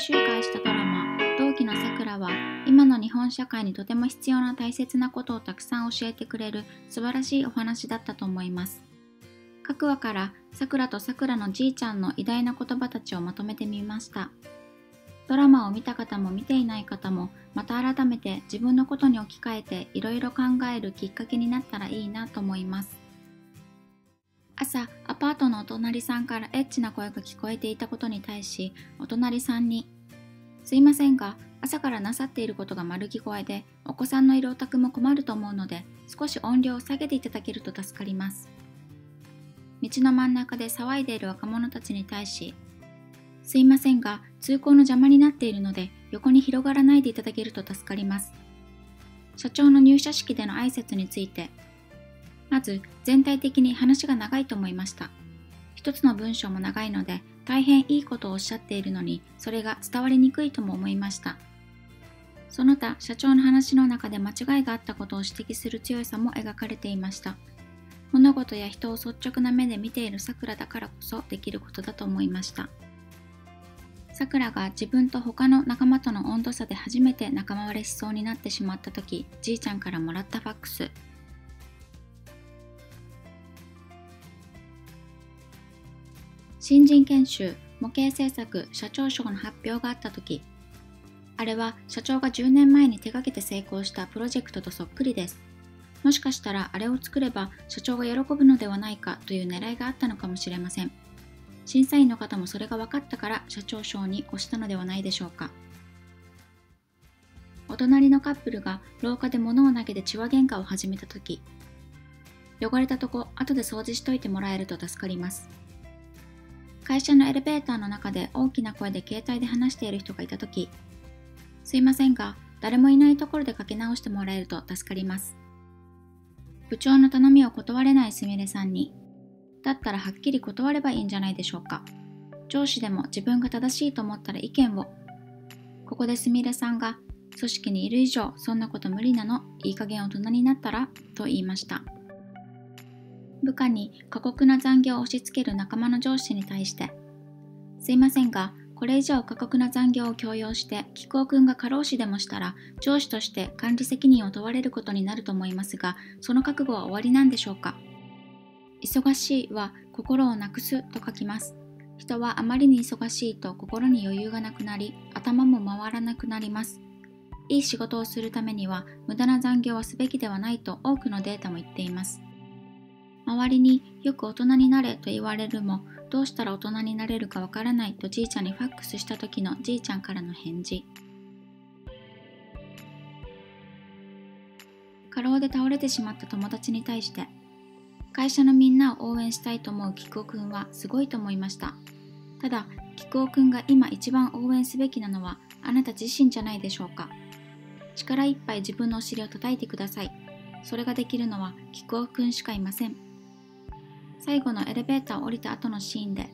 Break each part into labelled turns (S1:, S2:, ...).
S1: 周回したドラマ「同期のさくら」は今の日本社会にとても必要な大切なことをたくさん教えてくれる素晴らしいお話だったと思います。各話からさくらとさくらのじいちゃんの偉大な言葉たちをまとめてみました。ドラマを見た方も見ていない方もまた改めて自分のことに置き換えていろいろ考えるきっかけになったらいいなと思います。朝アパートのお隣さんからエッチな声が聞こえていたことに対しお隣さんに「すいませんが朝からなさっていることが丸聞こえでお子さんのいるお宅も困ると思うので少し音量を下げていただけると助かります」道の真ん中で騒いでいる若者たちに対しすいませんが、通行の邪魔になっているので、横に広がらないでいただけると助かります。社長の入社式での挨拶について、まず全体的に話が長いと思いました。一つの文章も長いので、大変いいことをおっしゃっているのに、それが伝わりにくいとも思いました。その他、社長の話の中で間違いがあったことを指摘する強さも描かれていました。物事や人を率直な目で見ているさくらだからこそできることだと思いました。さくらが自分と他の仲間との温度差で初めて仲間割れしそうになってしまった時じいちゃんからもらったファックス新人研修模型制作社長賞の発表があった時あれは社長が10年前に手掛けて成功したプロジェクトとそっくりです。もしかしたらあれを作れば社長が喜ぶのではないかという狙いがあったのかもしれません。審査員の方もそれが分かったから社長賞に押したのではないでしょうか。お隣のカップルが廊下で物を投げて血話喧嘩を始めた時汚れたとこ後で掃除しといてもらえると助かります。会社のエレベーターの中で大きな声で携帯で話している人がいた時すいませんが誰もいないところでかけ直してもらえると助かります部長の頼みを断れないすみれさんにだったらはっきり断ればいいんじゃないでしょうか。上司でも自分が正しいと思ったら意見を。ここですみれさんが、組織にいる以上、そんなこと無理なの、いい加減大人になったら、と言いました。部下に過酷な残業を押し付ける仲間の上司に対して、すいませんが、これ以上過酷な残業を強要して、気候くんが過労死でもしたら、上司として管理責任を問われることになると思いますが、その覚悟は終わりなんでしょうか？忙しいは心をなくすと書きます。人はあまりに忙しいと心に余裕がなくなり、頭も回らなくなります。いい仕事をするためには無駄な残業はすべきではないと多くのデータも言っています。周りによく大人になれと言われるも、どうしたら大人になれるかわからないとじいちゃんにファックスした時のじいちゃんからの返事。過労で倒れてしまった友達に対して、会社のみんなを応援したいと思う菊尾くんはすごいと思いました。ただ、菊尾くんが今一番応援すべきなのはあなた自身じゃないでしょうか。力いっぱい自分のお尻を叩いてください。それができるのは菊尾くんしかいません。最後のエレベーターを降りた後のシーンで、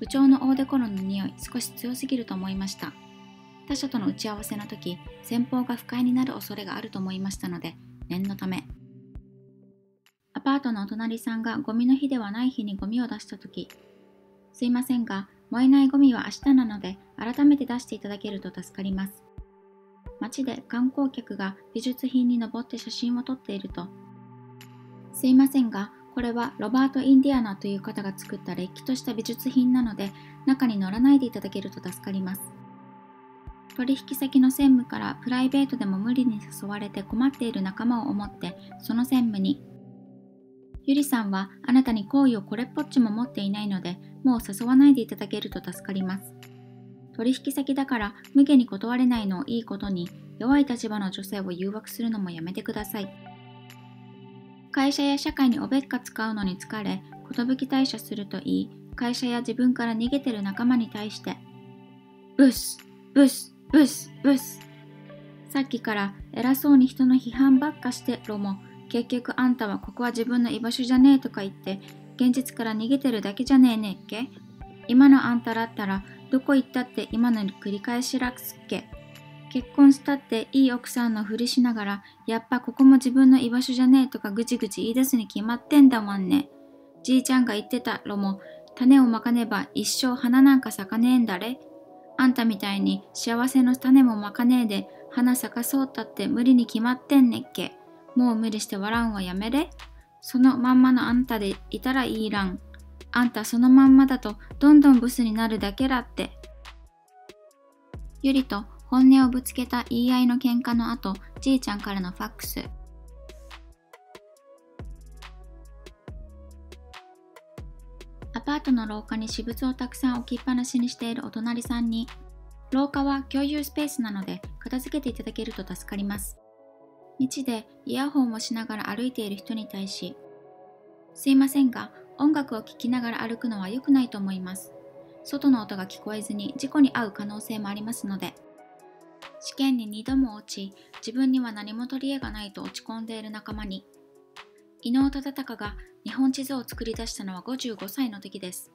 S1: 部長の大デコロの匂い少し強すぎると思いました。他者との打ち合わせの時、先方が不快になる恐れがあると思いましたので、念のためアパートのお隣さんがゴミの日ではない日にゴミを出したとき、すいませんが、燃えないゴミは明日なので、改めて出していただけると助かります。街で観光客が美術品に登って写真を撮っていると、すいませんが、これはロバート・インディアナという方が作ったれっきとした美術品なので、中に乗らないでいただけると助かります。取引先の専務からプライベートでも無理に誘われて困っている仲間を思って、その専務にゆりさんはあなたに好意をこれっぽっちも持っていないので、もう誘わないでいただけると助かります。取引先だから無下に断れないのをいいことに、弱い立場の女性を誘惑するのもやめてください。会社や社会におべっか使うのに疲れ、寿退社するといい、会社や自分から逃げてる仲間に対して、ブス、ブス、ブス、ブス。さっきから偉そうに人の批判ばっかしてろも、結局あんたはここは自分の居場所じゃねえとか言って現実から逃げてるだけじゃねえねっけ？今のあんただったらどこ行ったって今のに繰り返しらすっけ？結婚したっていい奥さんのふりしながらやっぱここも自分の居場所じゃねえとかぐちぐち言い出すに決まってんだもんねじいちゃんが言ってたろも種をまかねば一生花なんか咲かねえんだれあんたみたいに幸せの種もまかねえで花咲かそうったって無理に決まってんねっけ。もう無理して笑うんはやめれ。そのまんまのあんたでいたらいいらん。あんたそのまんまだとどんどんブスになるだけだって。ゆりと本音をぶつけた言い合いの喧嘩の後、じいちゃんからのファックス。アパートの廊下に私物をたくさん置きっぱなしにしているお隣さんに、廊下は共有スペースなので片付けていただけると助かります。道でイヤホンをしながら歩いている人に対し、すいませんが、音楽を聴きながら歩くのは良くないと思います。外の音が聞こえずに事故に遭う可能性もありますので。試験に2度も落ち、自分には何も取り柄がないと落ち込んでいる仲間に、伊能忠敬が日本地図を作り出したのは55歳の時です。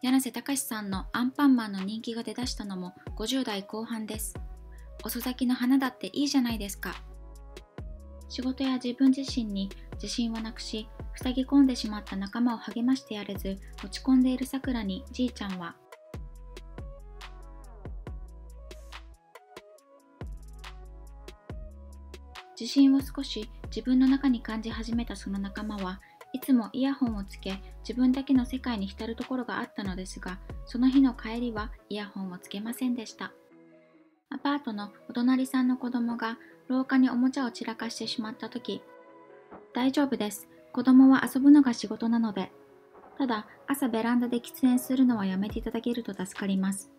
S1: 柳瀬隆さんのアンパンマンの人気が出だしたのも50代後半です。遅咲きの花だっていいじゃないですか。仕事や自分自身に自信をなくし、塞ぎ込んでしまった仲間を励ましてやれず、落ち込んでいるさくらにじいちゃんは、自信を少し自分の中に感じ始めたその仲間はいつもイヤホンをつけ自分だけの世界に浸るところがあったのですがその日の帰りはイヤホンをつけませんでした。アパートのお隣さんの子供が廊下におもちゃを散らかしてしまった時大丈夫です。子供は遊ぶのが仕事なので。ただ朝ベランダで喫煙するのはやめていただけると助かります。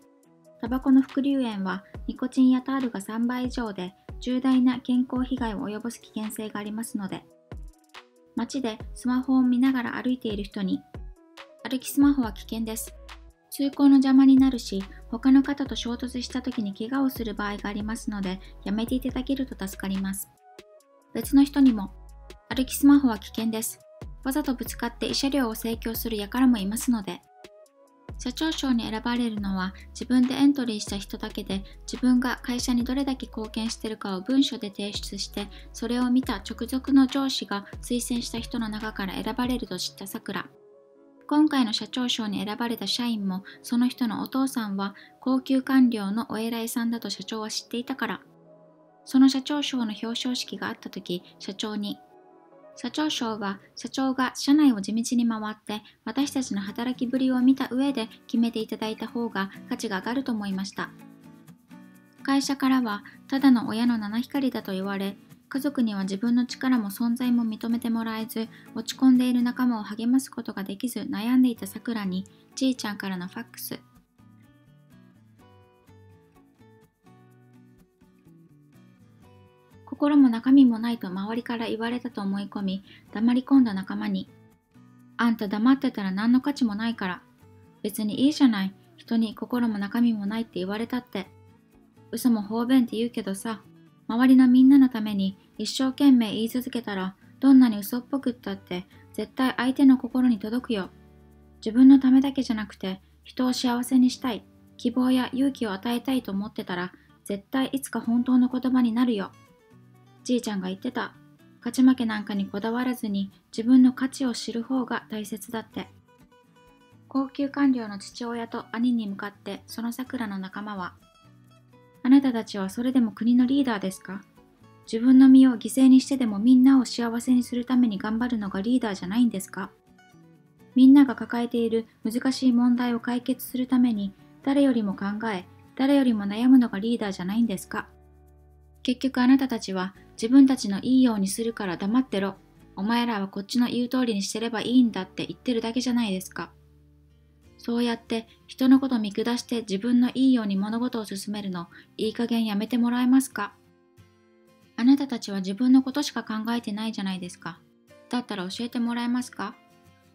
S1: タバコの副流煙はニコチンやタールが3倍以上で重大な健康被害を及ぼす危険性がありますので街でスマホを見ながら歩いている人に歩きスマホは危険です通行の邪魔になるし、他の方と衝突した時に怪我をする場合がありますので、やめていただけると助かります。別の人にも、歩きスマホは危険です。わざとぶつかって慰謝料を請求する輩もいますので、社長賞に選ばれるのは自分でエントリーした人だけで自分が会社にどれだけ貢献してるかを文書で提出してそれを見た直属の上司が推薦した人の中から選ばれると知ったさくら今回の社長賞に選ばれた社員もその人のお父さんは高級官僚のお偉いさんだと社長は知っていたから。その社長賞の表彰式があった時社長に社長賞は社長が社内を地道に回って私たちの働きぶりを見た上で決めていただいた方が価値が上がると思いました。会社からはただの親の七光だと言われ家族には自分の力も存在も認めてもらえず落ち込んでいる仲間を励ますことができず悩んでいたさくらにじいちゃんからのファックス心も中身もないと周りから言われたと思い込み黙り込んだ仲間にあんた黙ってたら何の価値もないから別にいいじゃない人に心も中身もないって言われたって嘘も方便って言うけどさ周りのみんなのために一生懸命言い続けたらどんなに嘘っぽくったって絶対相手の心に届くよ。自分のためだけじゃなくて人を幸せにしたい、希望や勇気を与えたいと思ってたら絶対いつか本当の言葉になるよ。じいちゃんが言ってた。勝ち負けなんかにこだわらずに自分の価値を知る方が大切だって。高級官僚の父親と兄に向かってその桜の仲間はあなたたちはそれでも国のリーダーですか？自分の身を犠牲にしてでもみんなを幸せにするために頑張るのがリーダーじゃないんですか？みんなが抱えている難しい問題を解決するために誰よりも考え、誰よりも悩むのがリーダーじゃないんですか？結局あなたたちは自分たちのいいようにするから黙ってろ。お前らはこっちの言う通りにしてればいいんだって言ってるだけじゃないですか。そうやって人のこと見下して自分のいいように物事を進めるのいい加減やめてもらえますか？あなたたちは自分のことしか考えてないじゃないですか。だったら教えてもらえますか？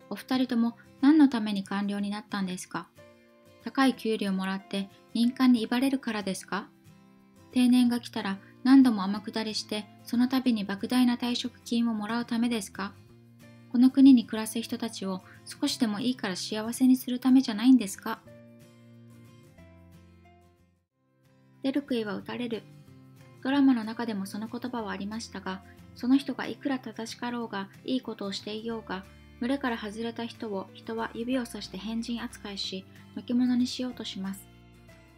S1: お二人とも何のために官僚になったんですか？高い給料もらって民間に威張れるからですか？定年が来たら何度も天下りしてその度に莫大な退職金をもらうためですか？この国に暮らす人たちを少しでもいいから幸せにするためじゃないんですか？出る杭は打たれる。ドラマの中でもその言葉はありましたが、その人がいくら正しかろうが、いいことをしていようが、群れから外れた人を人は指をさして変人扱いし、のけ者にしようとします。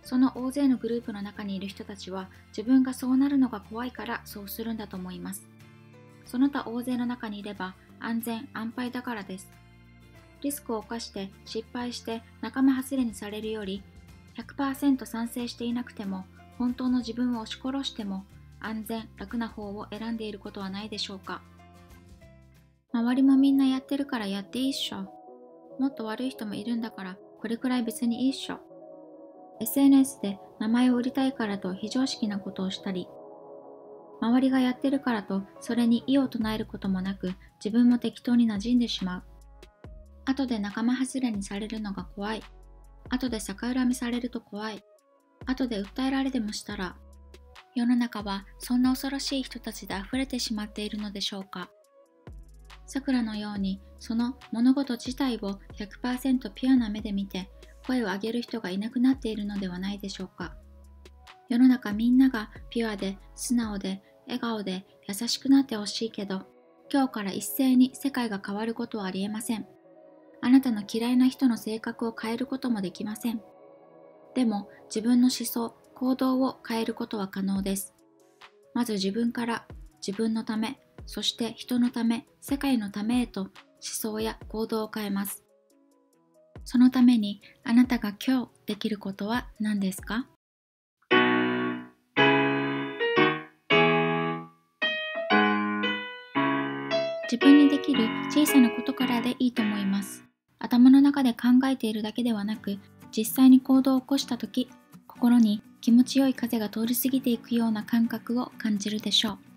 S1: その大勢のグループの中にいる人たちは自分がそうなるのが怖いからそうするんだと思います。その他大勢の中にいれば安全安牌だからです。リスクを冒して失敗して仲間外れにされるより100%賛成していなくても本当の自分を押し殺しても安全楽な方を選んでいることはないでしょうか周りもみんなやってるからやっていいっしょもっと悪い人もいるんだからこれくらい別にいいっしょ SNS で名前を売りたいからと非常識なことをしたり周りがやってるからとそれに異を唱えることもなく自分も適当に馴染んでしまう。後で仲間外れにされるのが怖い。後で逆恨みされると怖い。後で訴えられでもしたら世の中はそんな恐ろしい人たちで溢れてしまっているのでしょうか。さくらのようにその物事自体を100%ピュアな目で見て声を上げる人がいなくなっているのではないでしょうか。世の中みんながピュアで素直で笑顔で優しくなってほしいけど今日から一斉に世界が変わることはありえません。あなたの嫌いな人の性格を変えることもできません。でも自分の思想行動を変えることは可能です。まず自分から自分のためそして人のため世界のためへと思想や行動を変えます。そのためにあなたが今日できることは何ですか？自分にできる小さなことからでいいと思います。頭の中で考えているだけではなく、実際に行動を起こした時、心に気持ちよい風が通り過ぎていくような感覚を感じるでしょう。